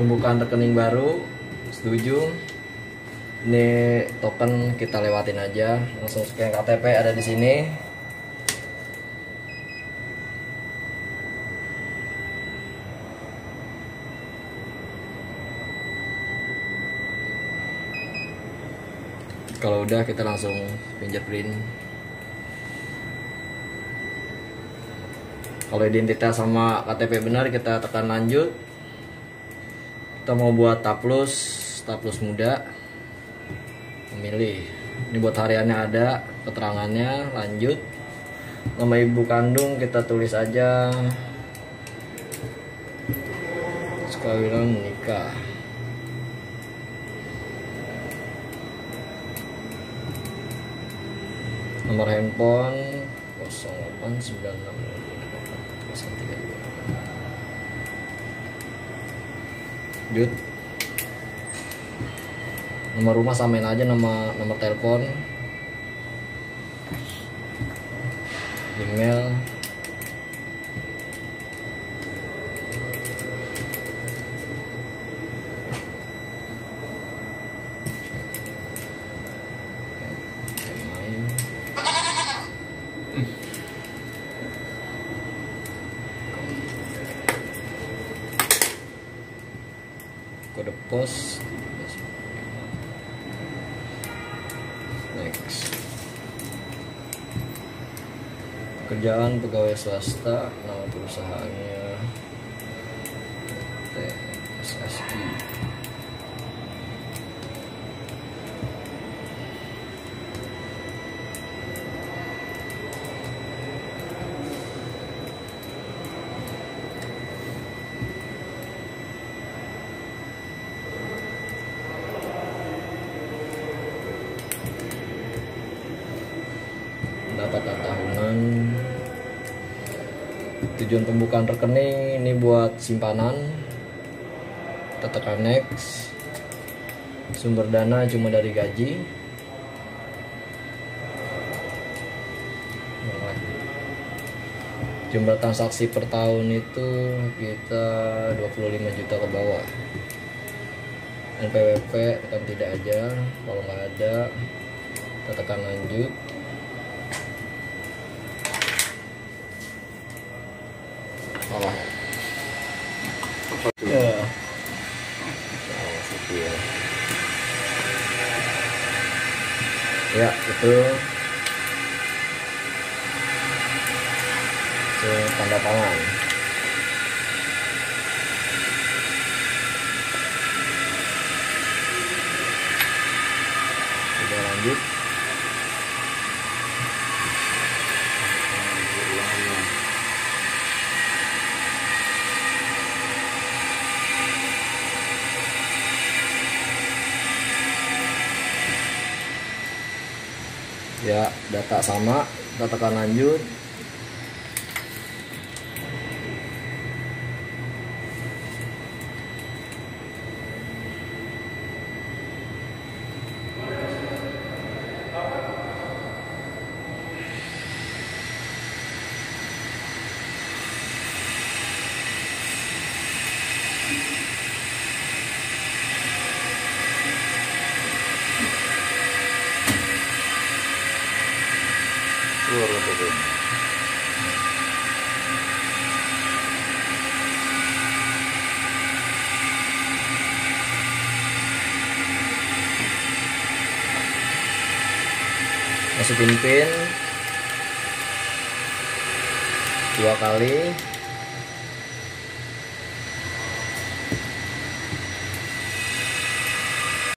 pembukaan rekening baru setuju? Ini token kita lewatin aja langsung scan KTP ada di sini. Kalau udah kita langsung fingerprint. Kalau identitas sama KTP benar kita tekan lanjut kita mau buat taplus taplus muda. Memilih. Ini buat hariannya ada keterangannya lanjut. Nama ibu kandung kita tulis aja. Sekalian menikah nomor handphone 0896 Jut. Nomor rumah samain aja nama nomor telepon. Email kode pos. Next. Kerjaan pegawai swasta nama perusahaannya. TSSI pendapatan tahunan tujuan pembukaan rekening ini buat simpanan. Kita tekan next. Sumber dana cuma dari gaji. Jumlah transaksi per tahun itu kita 25 juta ke bawah. NPWP tekan tidak aja kalau nggak ada kita tekan lanjut salah ya salah sipil ya. Itu. So, tanda tangan. Kita lanjut ya data sama kita tekan lanjut keluar KTP masukin pin dua kali